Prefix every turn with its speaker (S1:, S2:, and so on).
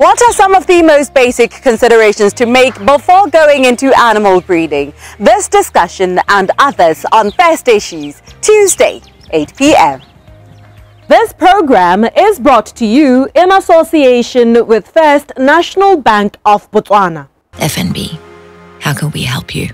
S1: What are some of the most basic considerations to make before going into animal breeding? This discussion and others on First Issues, Tuesday, 8 p.m. This program is brought to you in association with First National Bank of Botswana.
S2: FNB, how can we help you?